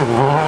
Oh,